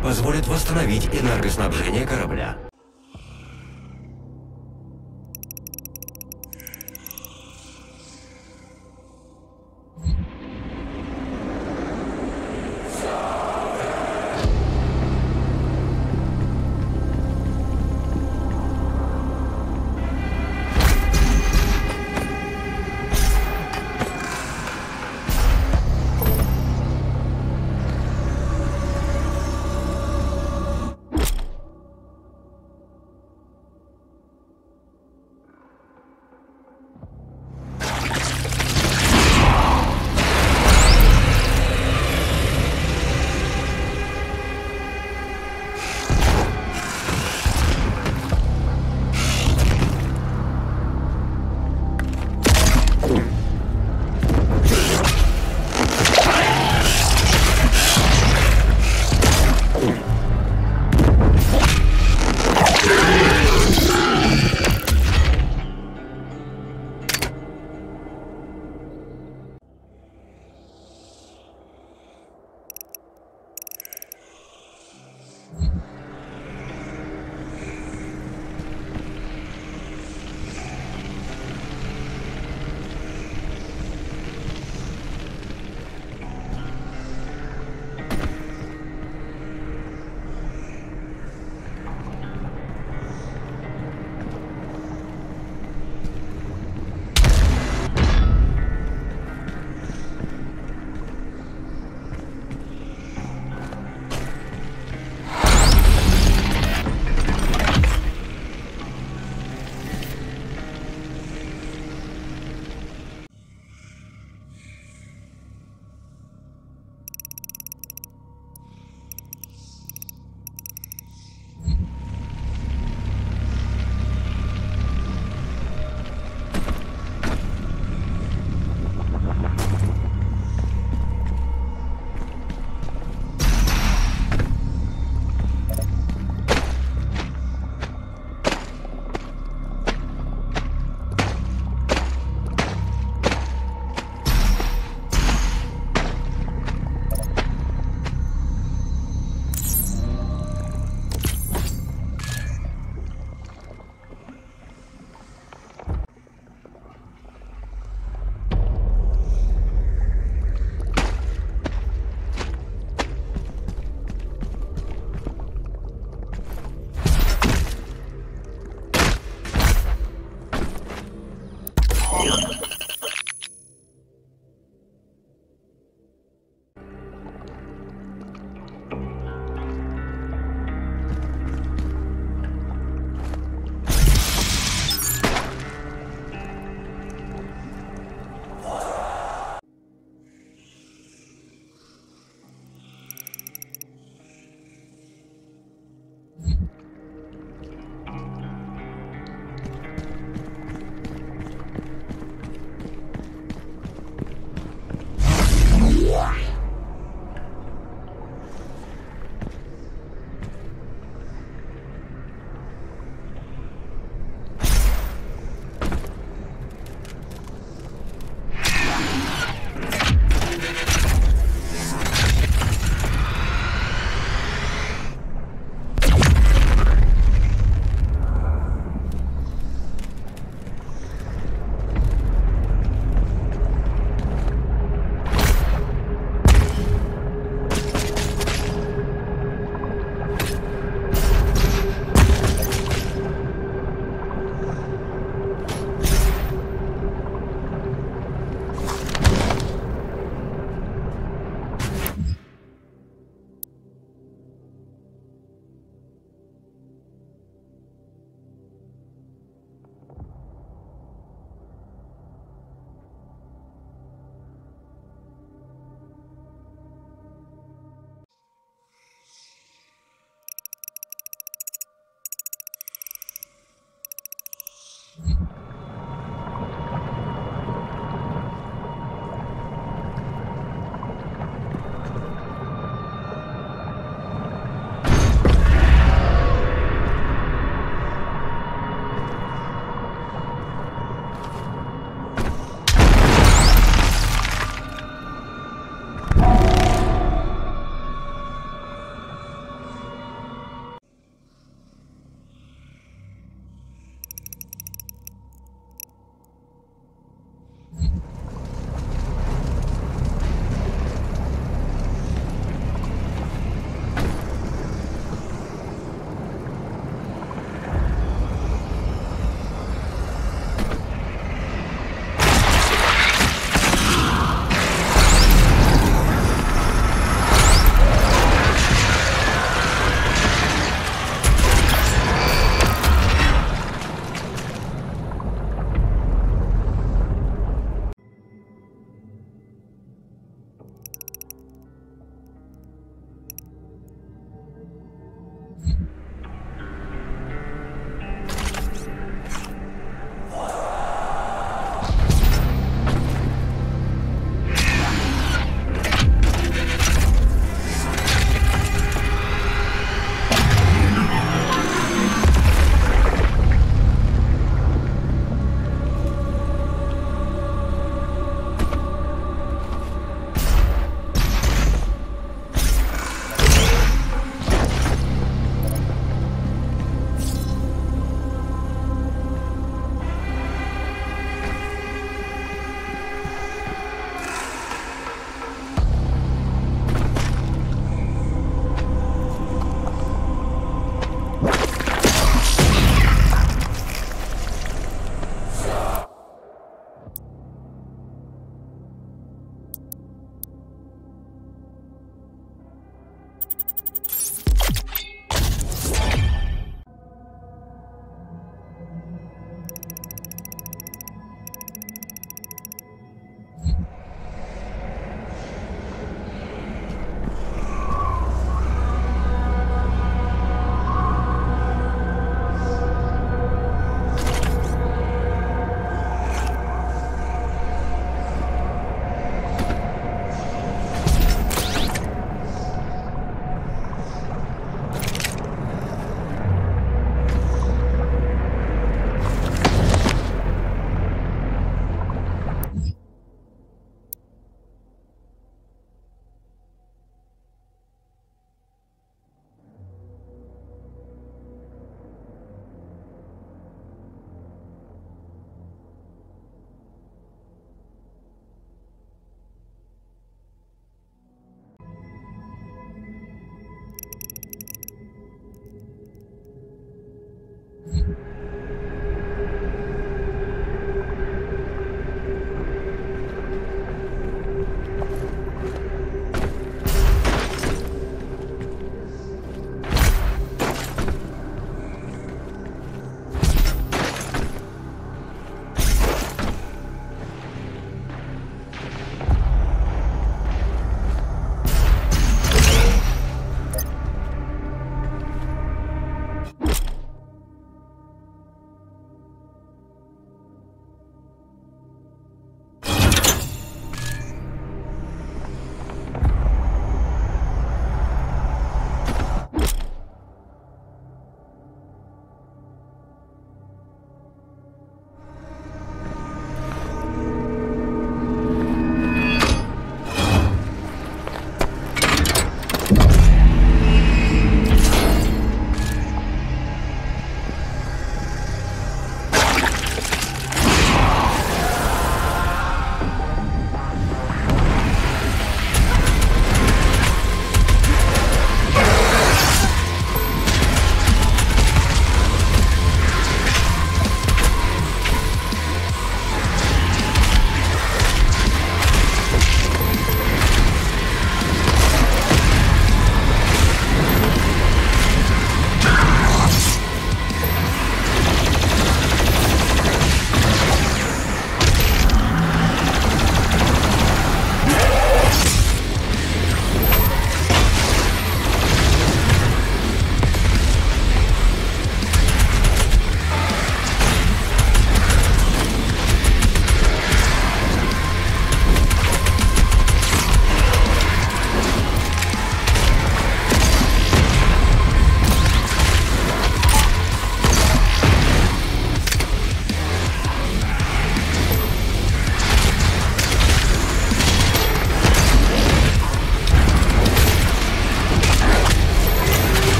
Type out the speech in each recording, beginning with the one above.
позволят восстановить энергоснабжение корабля.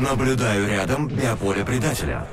Наблюдаю рядом биополе предателя.